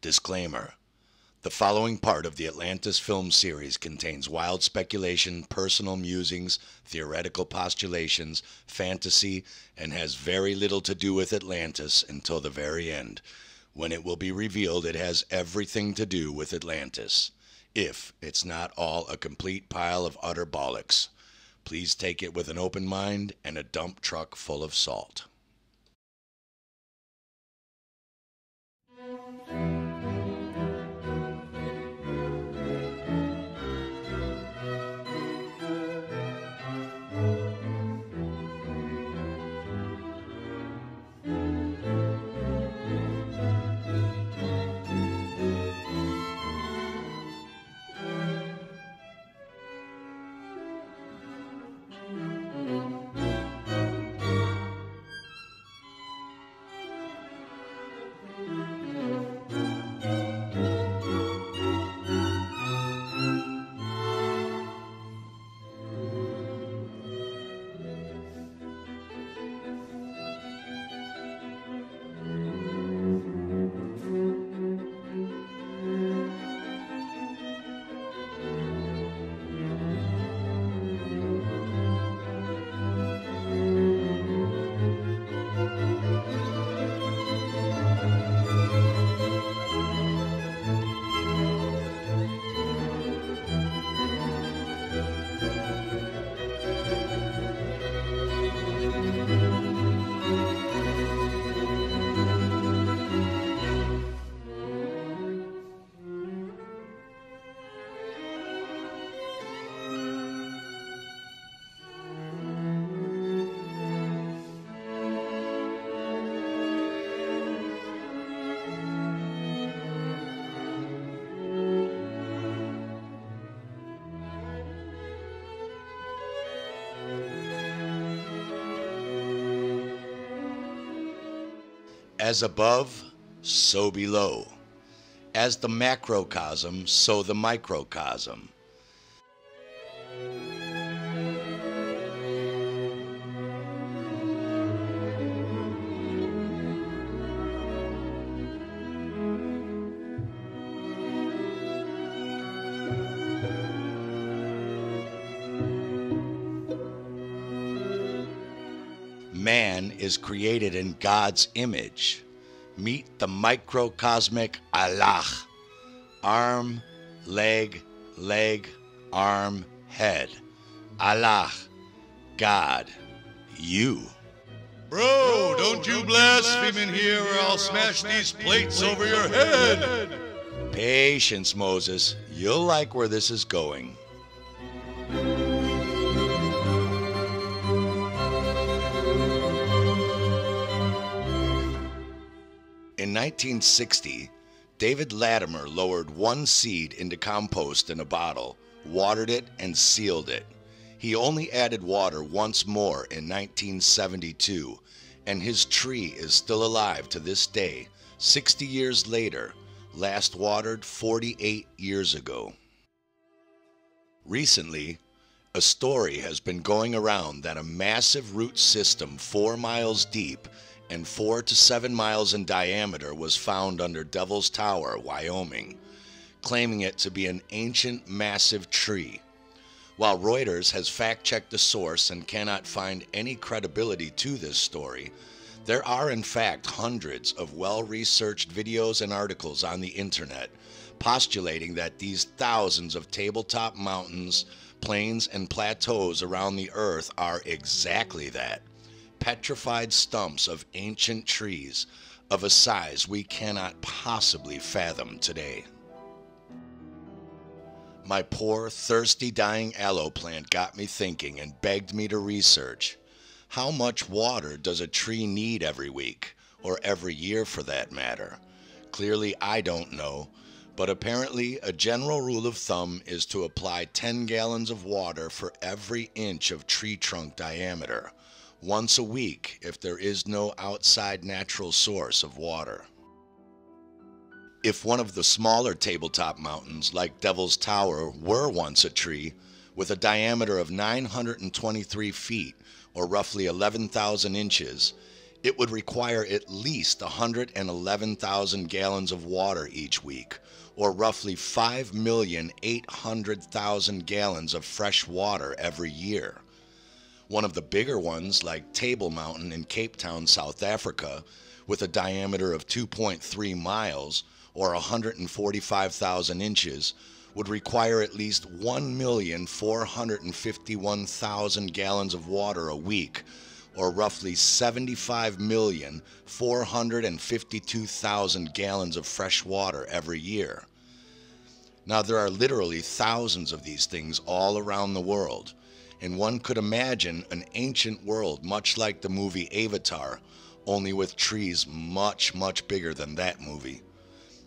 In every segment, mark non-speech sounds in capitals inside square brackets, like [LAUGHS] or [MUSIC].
Disclaimer The following part of the Atlantis film series contains wild speculation, personal musings, theoretical postulations, fantasy, and has very little to do with Atlantis until the very end, when it will be revealed it has everything to do with Atlantis. If it's not all a complete pile of utter bollocks. Please take it with an open mind and a dump truck full of salt. As above, so below. As the macrocosm, so the microcosm. Is created in God's image. Meet the microcosmic Allah. Arm, leg, leg, arm, head. Allah, God, you. Bro, don't you blaspheme in here or I'll smash these plates over your head. Patience, Moses. You'll like where this is going. 1960, David Latimer lowered one seed into compost in a bottle, watered it, and sealed it. He only added water once more in 1972, and his tree is still alive to this day, 60 years later, last watered 48 years ago. Recently, a story has been going around that a massive root system four miles deep and four to seven miles in diameter was found under Devil's Tower, Wyoming, claiming it to be an ancient massive tree. While Reuters has fact checked the source and cannot find any credibility to this story, there are in fact hundreds of well researched videos and articles on the internet postulating that these thousands of tabletop mountains, plains, and plateaus around the earth are exactly that petrified stumps of ancient trees of a size we cannot possibly fathom today. My poor, thirsty, dying aloe plant got me thinking and begged me to research. How much water does a tree need every week, or every year for that matter? Clearly, I don't know, but apparently, a general rule of thumb is to apply 10 gallons of water for every inch of tree trunk diameter once a week if there is no outside natural source of water. If one of the smaller tabletop mountains, like Devil's Tower, were once a tree with a diameter of 923 feet, or roughly 11,000 inches, it would require at least 111,000 gallons of water each week, or roughly 5,800,000 gallons of fresh water every year. One of the bigger ones, like Table Mountain in Cape Town, South Africa, with a diameter of 2.3 miles or 145,000 inches, would require at least 1,451,000 gallons of water a week, or roughly 75,452,000 gallons of fresh water every year. Now, there are literally thousands of these things all around the world, and one could imagine an ancient world much like the movie Avatar, only with trees much, much bigger than that movie.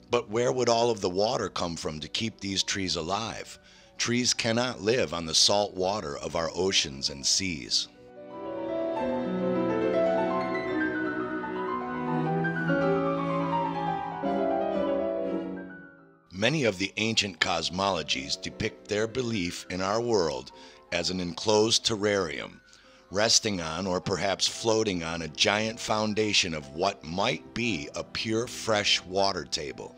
But where would all of the water come from to keep these trees alive? Trees cannot live on the salt water of our oceans and seas. Many of the ancient cosmologies depict their belief in our world as an enclosed terrarium, resting on or perhaps floating on a giant foundation of what might be a pure fresh water table,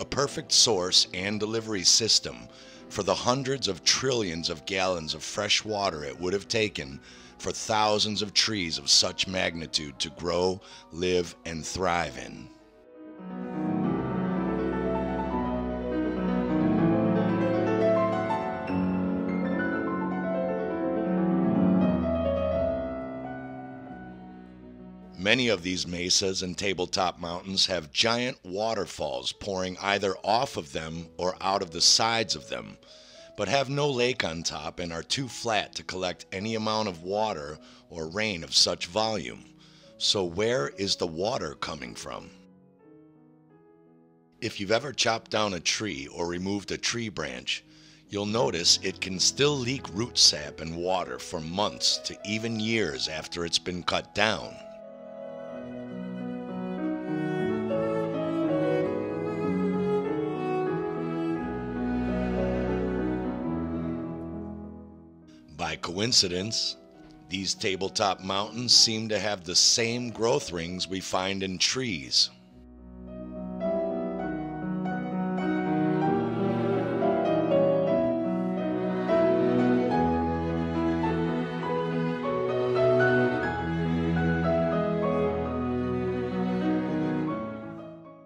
a perfect source and delivery system for the hundreds of trillions of gallons of fresh water it would have taken for thousands of trees of such magnitude to grow, live, and thrive in. Many of these mesas and tabletop mountains have giant waterfalls pouring either off of them or out of the sides of them, but have no lake on top and are too flat to collect any amount of water or rain of such volume. So, where is the water coming from? If you've ever chopped down a tree or removed a tree branch, you'll notice it can still leak root sap and water for months to even years after it's been cut down. Coincidence, these tabletop mountains seem to have the same growth rings we find in trees.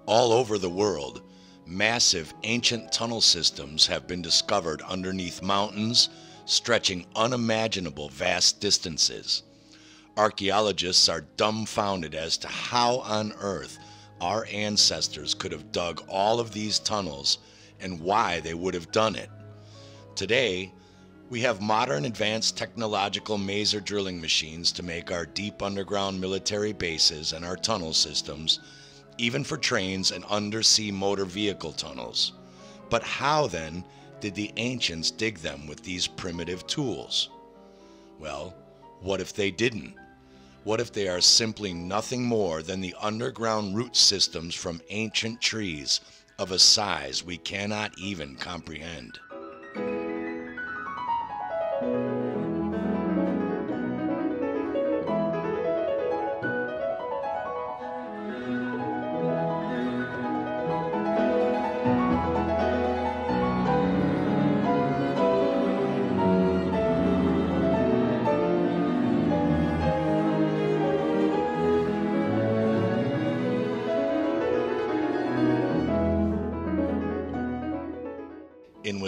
All over the world, massive ancient tunnel systems have been discovered underneath mountains stretching unimaginable vast distances. Archaeologists are dumbfounded as to how on earth our ancestors could have dug all of these tunnels and why they would have done it. Today, we have modern advanced technological maser drilling machines to make our deep underground military bases and our tunnel systems, even for trains and undersea motor vehicle tunnels. But how then did the ancients dig them with these primitive tools? Well, what if they didn't? What if they are simply nothing more than the underground root systems from ancient trees of a size we cannot even comprehend?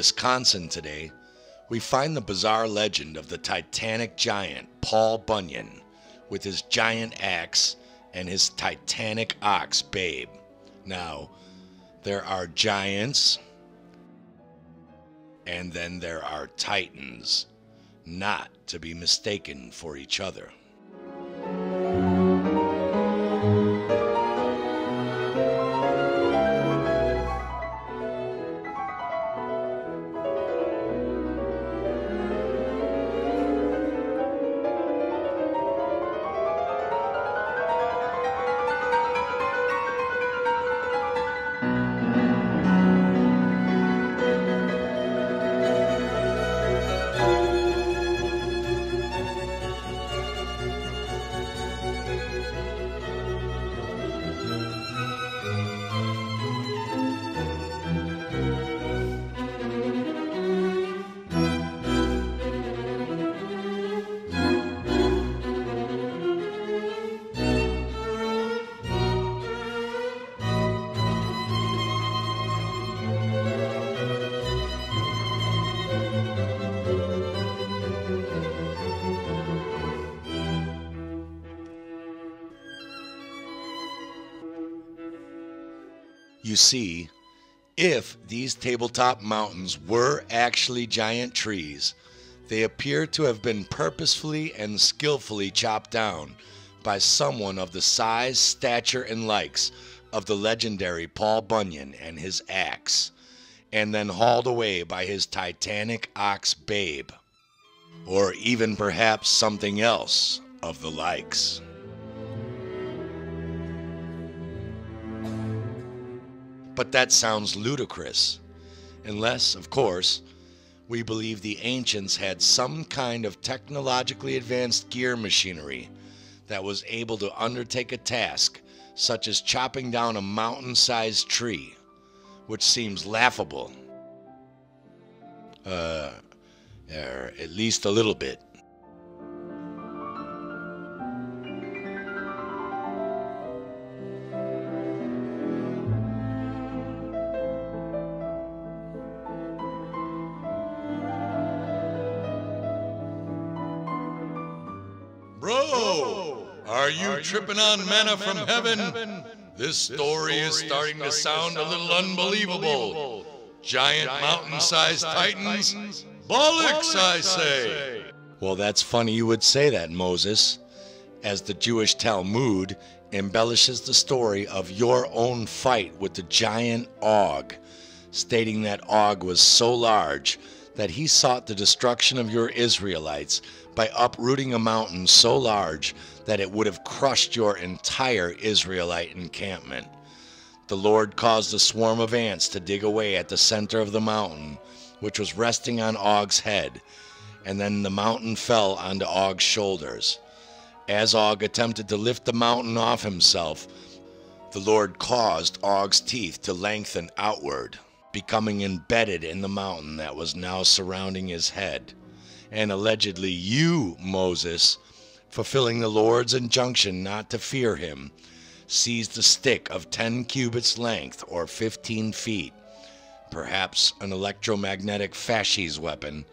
Wisconsin today, we find the bizarre legend of the Titanic giant Paul Bunyan with his giant axe and his Titanic ox Babe. Now, there are giants, and then there are titans, not to be mistaken for each other. You see, if these tabletop mountains were actually giant trees, they appear to have been purposefully and skillfully chopped down by someone of the size, stature, and likes of the legendary Paul Bunyan and his axe, and then hauled away by his titanic ox babe, or even perhaps something else of the likes. But that sounds ludicrous, unless, of course, we believe the ancients had some kind of technologically advanced gear machinery that was able to undertake a task such as chopping down a mountain sized tree, which seems laughable. Uh, or at least a little bit. Are you tripping on manna from heaven? This story is starting to sound a little unbelievable. Giant mountain sized titans? Bollocks, I say! Well, that's funny you would say that, Moses, as the Jewish Talmud embellishes the story of your own fight with the giant Og, stating that Og was so large that he sought the destruction of your Israelites by uprooting a mountain so large that it would have crushed your entire Israelite encampment. The Lord caused a swarm of ants to dig away at the center of the mountain, which was resting on Og's head, and then the mountain fell onto Og's shoulders. As Og attempted to lift the mountain off himself, the Lord caused Og's teeth to lengthen outward, becoming embedded in the mountain that was now surrounding his head. And allegedly, you, Moses, fulfilling the Lord's injunction not to fear him, seized a stick of 10 cubits length or 15 feet, perhaps an electromagnetic fasces weapon,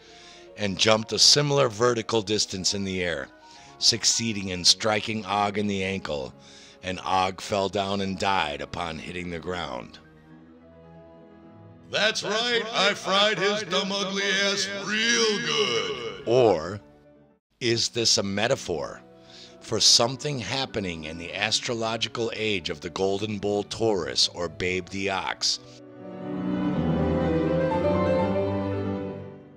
and jumped a similar vertical distance in the air, succeeding in striking Og in the ankle, and Og fell down and died upon hitting the ground. That's right, I fried his dumb ugly ass real good. Or is this a metaphor for something happening in the astrological age of the Golden Bull Taurus or Babe the Ox?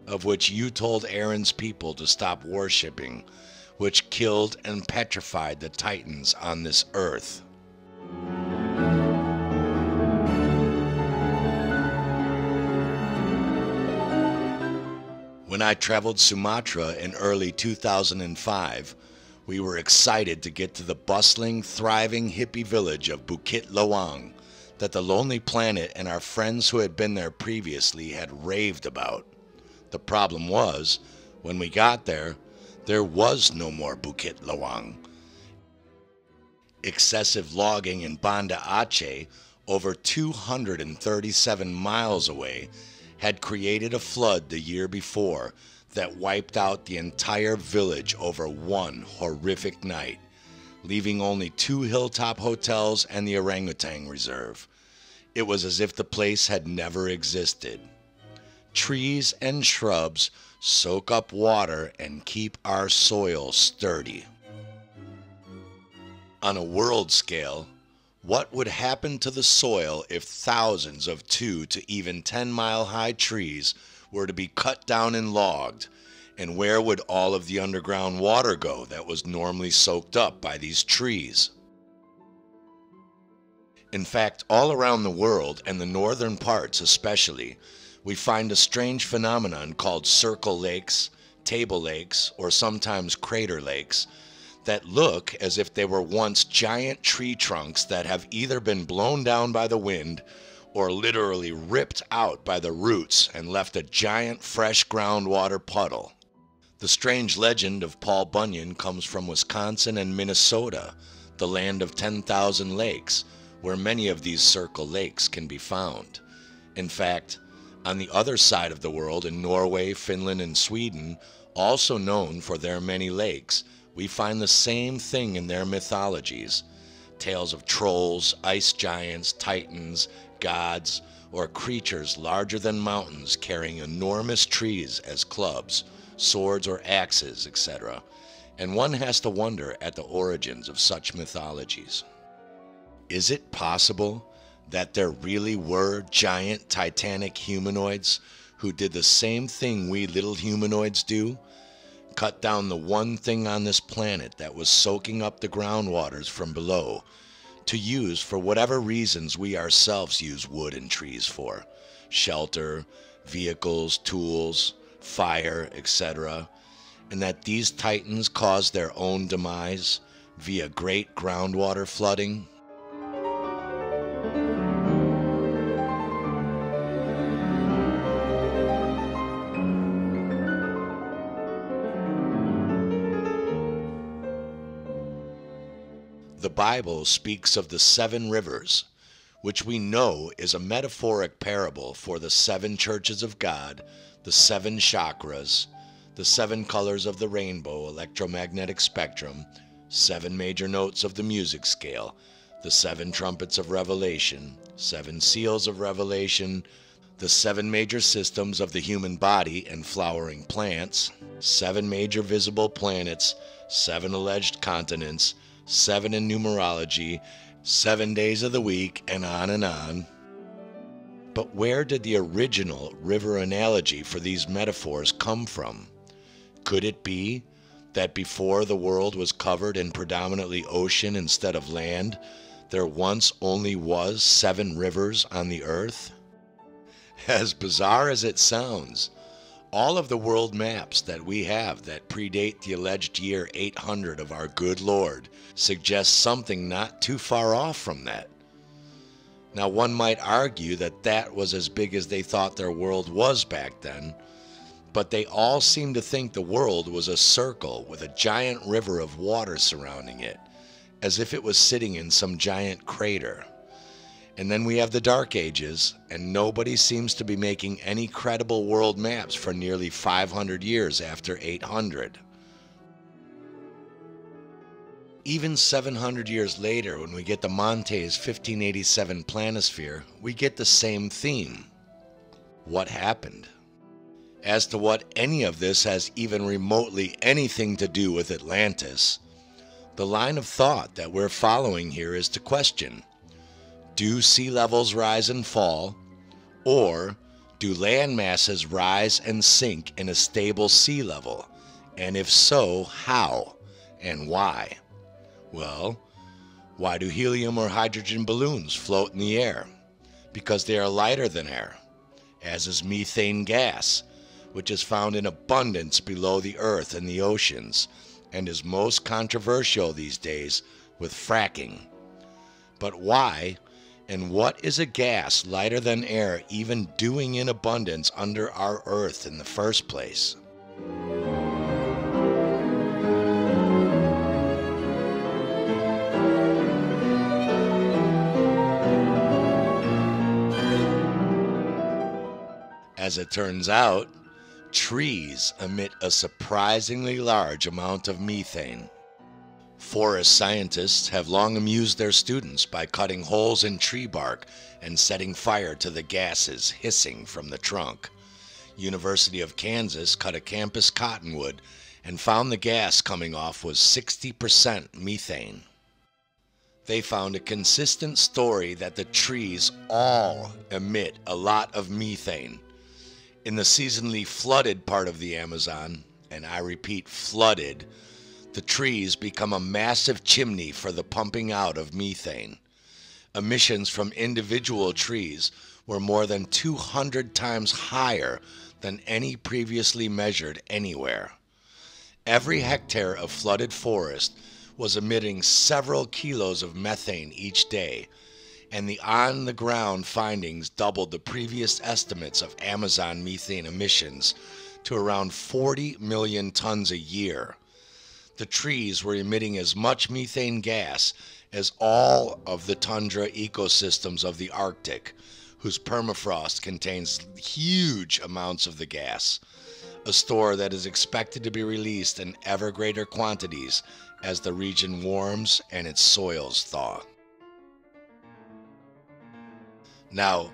Of which you told Aaron's people to stop worshipping, which killed and petrified the Titans on this earth. When I traveled Sumatra in early 2005, we were excited to get to the bustling, thriving hippie village of Bukit Lawang that the Lonely Planet and our friends who had been there previously had raved about. The problem was, when we got there, there was no more Bukit Lawang. Excessive logging in Banda Aceh, over 237 miles away, had created a flood the year before that wiped out the entire village over one horrific night, leaving only two hilltop hotels and the orangutan reserve. It was as if the place had never existed. Trees and shrubs soak up water and keep our soil sturdy. On a world scale, what would happen to the soil if thousands of two to even 10 mile high trees were to be cut down and logged? And where would all of the underground water go that was normally soaked up by these trees? In fact, all around the world, and the northern parts especially, we find a strange phenomenon called circle lakes, table lakes, or sometimes crater lakes that look as if they were once giant tree trunks that have either been blown down by the wind or literally ripped out by the roots and left a giant fresh groundwater puddle. The strange legend of Paul Bunyan comes from Wisconsin and Minnesota, the land of 10,000 lakes, where many of these circle lakes can be found. In fact, on the other side of the world in Norway, Finland, and Sweden, also known for their many lakes, we find the same thing in their mythologies tales of trolls, ice giants, titans, gods, or creatures larger than mountains carrying enormous trees as clubs, swords, or axes, etc. And one has to wonder at the origins of such mythologies. Is it possible that there really were giant titanic humanoids who did the same thing we little humanoids do? Cut down the one thing on this planet that was soaking up the groundwaters from below to use for whatever reasons we ourselves use wood and trees for shelter, vehicles, tools, fire, etc. And that these titans caused their own demise via great groundwater flooding? The Bible speaks of the seven rivers, which we know is a metaphoric parable for the seven churches of God, the seven chakras, the seven colors of the rainbow electromagnetic spectrum, seven major notes of the music scale, the seven trumpets of Revelation, seven seals of Revelation, the seven major systems of the human body and flowering plants, seven major visible planets, seven alleged continents, seven in numerology, seven days of the week, and on and on. But where did the original river analogy for these metaphors come from? Could it be that before the world was covered in predominantly ocean instead of land, there once only was seven rivers on the earth? As bizarre as it sounds, all of the world maps that we have that predate the alleged year 800 of our good Lord suggest something not too far off from that. Now, one might argue that that was as big as they thought their world was back then, but they all seem to think the world was a circle with a giant river of water surrounding it, as if it was sitting in some giant crater. And then we have the Dark Ages, and nobody seems to be making any credible world maps for nearly 500 years after 800. Even 700 years later, when we get the Montes 1587 planisphere, we get the same theme. What happened? As to what any of this has even remotely anything to do with Atlantis, the line of thought that we're following here is to question do sea levels rise and fall? Or do land masses rise and sink in a stable sea level? And if so, how and why? Well, why do helium or hydrogen balloons float in the air? Because they are lighter than air, as is methane gas, which is found in abundance below the earth and the oceans, and is most controversial these days with fracking. But why and what is a gas lighter than air even doing in abundance under our earth in the first place? As it turns out, trees emit a surprisingly large amount of methane. Forest scientists have long amused their students by cutting holes in tree bark and setting fire to the gases hissing from the trunk. University of Kansas cut a campus cottonwood and found the gas coming off was 60% methane. They found a consistent story that the trees all emit a lot of methane. In the seasonally flooded part of the Amazon, and I repeat, flooded, the trees become a massive chimney for the pumping out of methane. Emissions from individual trees were more than 200 times higher than any previously measured anywhere. Every hectare of flooded forest was emitting several kilos of methane each day, and the on the ground findings doubled the previous estimates of Amazon methane emissions to around 40 million tons a year the trees were emitting as much methane gas as all of the tundra ecosystems of the Arctic, whose permafrost contains huge amounts of the gas, a store that is expected to be released in ever greater quantities as the region warms and its soils thaw. Now,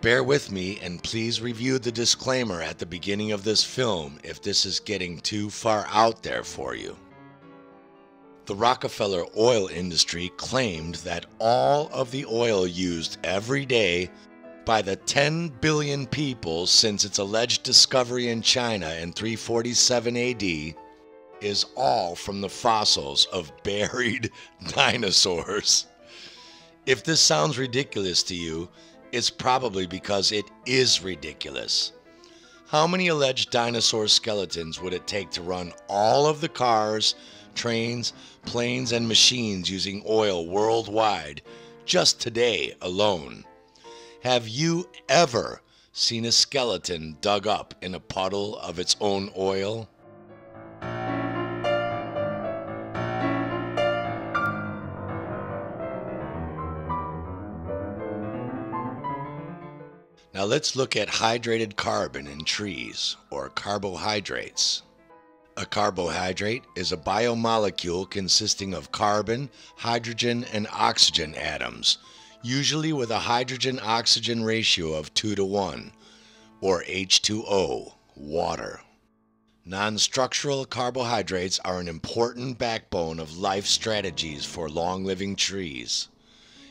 bear with me and please review the disclaimer at the beginning of this film if this is getting too far out there for you. The Rockefeller oil industry claimed that all of the oil used every day by the 10 billion people since its alleged discovery in China in 347 AD is all from the fossils of [LAUGHS] buried dinosaurs. If this sounds ridiculous to you, it's probably because it is ridiculous. How many alleged dinosaur skeletons would it take to run all of the cars, trains, planes, and machines using oil worldwide just today alone? Have you ever seen a skeleton dug up in a puddle of its own oil? Let's look at hydrated carbon in trees, or carbohydrates. A carbohydrate is a biomolecule consisting of carbon, hydrogen, and oxygen atoms, usually with a hydrogen oxygen ratio of 2 to 1, or H2O, water. Non structural carbohydrates are an important backbone of life strategies for long living trees.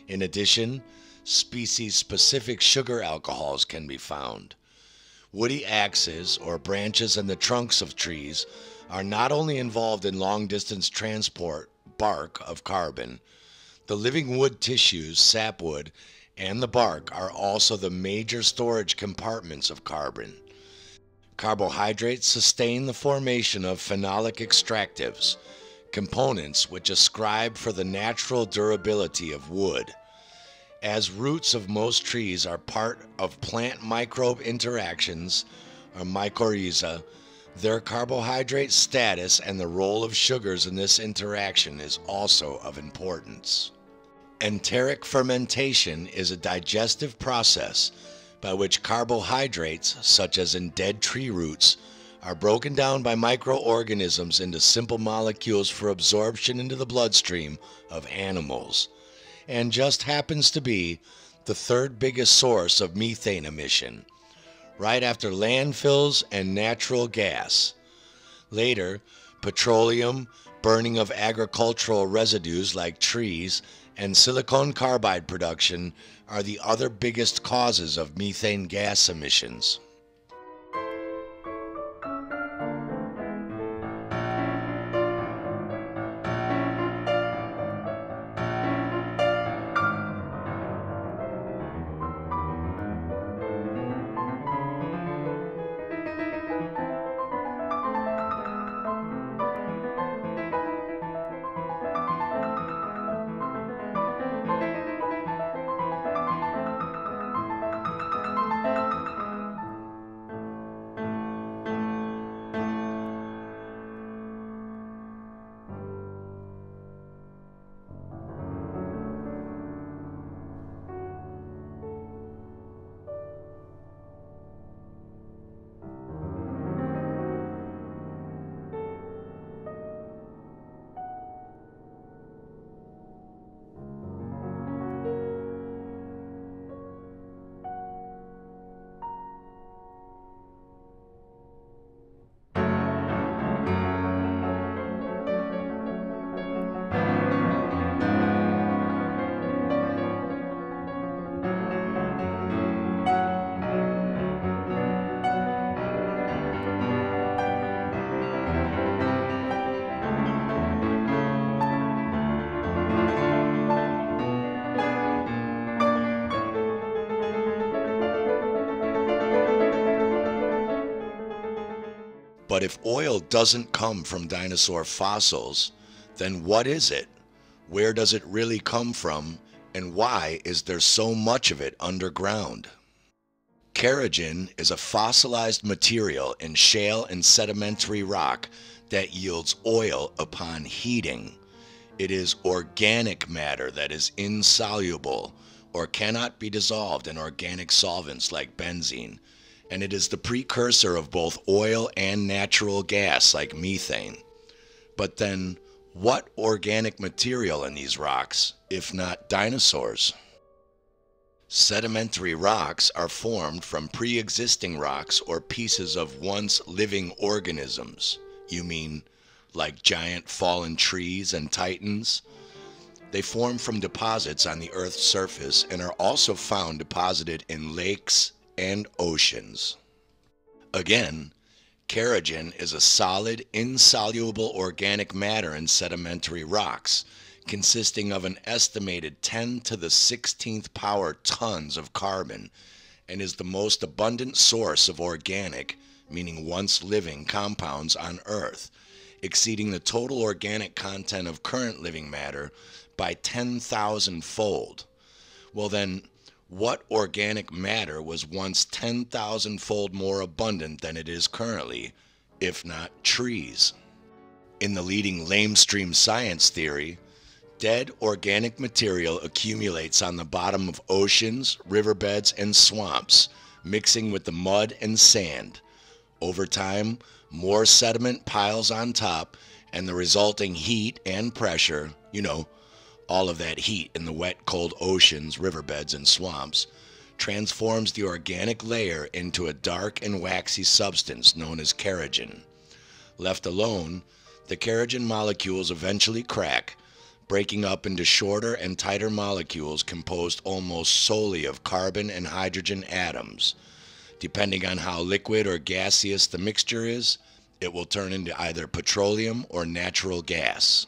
In addition, species specific sugar alcohols can be found. Woody axes, or branches in the trunks of trees, are not only involved in long distance transport bark of carbon, the living wood tissues, sapwood, and the bark are also the major storage compartments of carbon. Carbohydrates sustain the formation of phenolic extractives, components which ascribe for the natural durability of wood. As roots of most trees are part of plant microbe interactions, or mycorrhiza, their carbohydrate status and the role of sugars in this interaction is also of importance. Enteric fermentation is a digestive process by which carbohydrates, such as in dead tree roots, are broken down by microorganisms into simple molecules for absorption into the bloodstream of animals and just happens to be the third biggest source of methane emission, right after landfills and natural gas. Later, petroleum, burning of agricultural residues like trees, and silicon carbide production are the other biggest causes of methane gas emissions. But if oil doesn't come from dinosaur fossils, then what is it? Where does it really come from? And why is there so much of it underground? Kerogen is a fossilized material in shale and sedimentary rock that yields oil upon heating. It is organic matter that is insoluble or cannot be dissolved in organic solvents like benzene and it is the precursor of both oil and natural gas like methane. But then, what organic material in these rocks, if not dinosaurs? Sedimentary rocks are formed from pre existing rocks or pieces of once living organisms. You mean like giant fallen trees and titans? They form from deposits on the Earth's surface and are also found deposited in lakes and oceans. Again, kerogen is a solid, insoluble organic matter in sedimentary rocks consisting of an estimated 10 to the 16th power tons of carbon and is the most abundant source of organic, meaning once living, compounds on Earth, exceeding the total organic content of current living matter by 10,000 fold. Well, then, what organic matter was once 10,000 fold more abundant than it is currently, if not trees? In the leading lamestream science theory, Dead organic material accumulates on the bottom of oceans, riverbeds, and swamps, mixing with the mud and sand. Over time, more sediment piles on top, and the resulting heat and pressure, you know, all of that heat in the wet, cold oceans, riverbeds, and swamps, transforms the organic layer into a dark and waxy substance known as kerogen. Left alone, the kerogen molecules eventually crack breaking up into shorter and tighter molecules composed almost solely of carbon and hydrogen atoms. Depending on how liquid or gaseous the mixture is, it will turn into either petroleum or natural gas.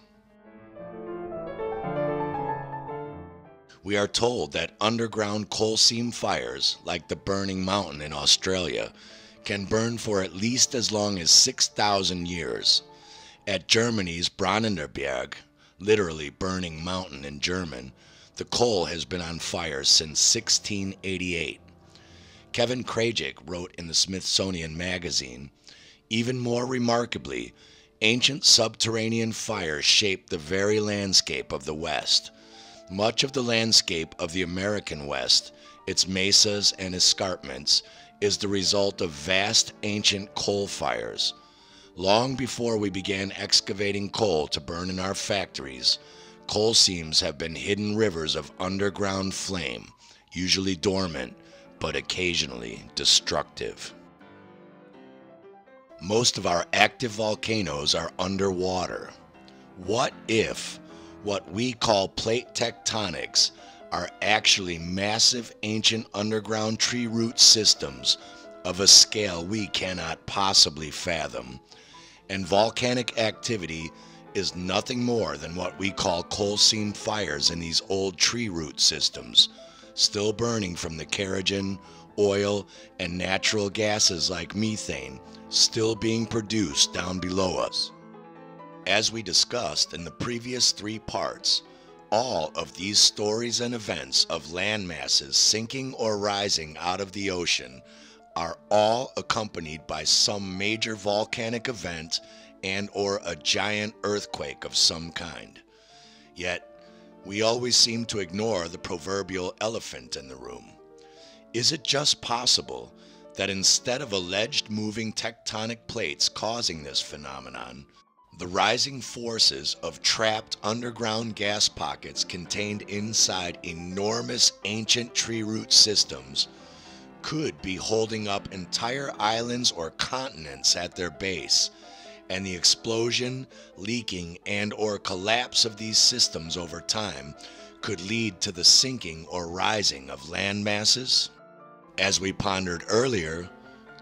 We are told that underground coal seam fires, like the Burning Mountain in Australia, can burn for at least as long as 6,000 years. At Germany's Brennender Berg, literally burning mountain in German, the coal has been on fire since 1688. Kevin Krajick wrote in the Smithsonian Magazine, even more remarkably, ancient subterranean fires shaped the very landscape of the West. Much of the landscape of the American West, its mesas and escarpments, is the result of vast ancient coal fires. Long before we began excavating coal to burn in our factories, coal seams have been hidden rivers of underground flame, usually dormant, but occasionally destructive. Most of our active volcanoes are underwater. What if what we call plate tectonics are actually massive ancient underground tree root systems of a scale we cannot possibly fathom and volcanic activity is nothing more than what we call coal seam fires in these old tree root systems, still burning from the kerogen, oil, and natural gases like methane still being produced down below us. As we discussed in the previous three parts, all of these stories and events of land masses sinking or rising out of the ocean are all accompanied by some major volcanic event and or a giant earthquake of some kind. Yet, we always seem to ignore the proverbial elephant in the room. Is it just possible that instead of alleged moving tectonic plates causing this phenomenon, the rising forces of trapped underground gas pockets contained inside enormous ancient tree root systems could be holding up entire islands or continents at their base and the explosion, leaking, and or collapse of these systems over time could lead to the sinking or rising of land masses? As we pondered earlier,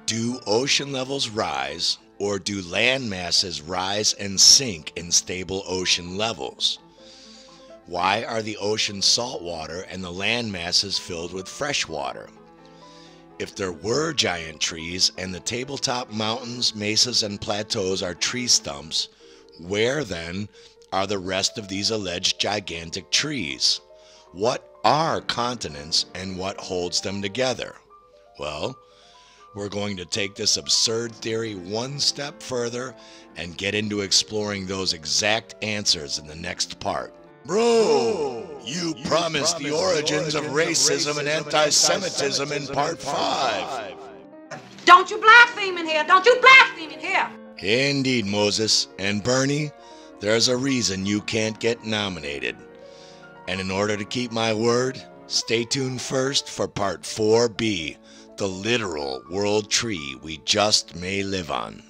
do ocean levels rise or do land masses rise and sink in stable ocean levels? Why are the oceans saltwater and the land masses filled with fresh water? If there were giant trees and the tabletop mountains, mesas, and plateaus are tree stumps, where then are the rest of these alleged gigantic trees? What are continents and what holds them together? Well, we're going to take this absurd theory one step further and get into exploring those exact answers in the next part. Bro, you, you promised, promised the origins, of racism, racism and anti Semitism in part five. Don't you blaspheme in here! Don't you blaspheme in here! Indeed, Moses. And Bernie, there's a reason you can't get nominated. And in order to keep my word, Stay tuned first for part 4B the literal world tree we just may live on.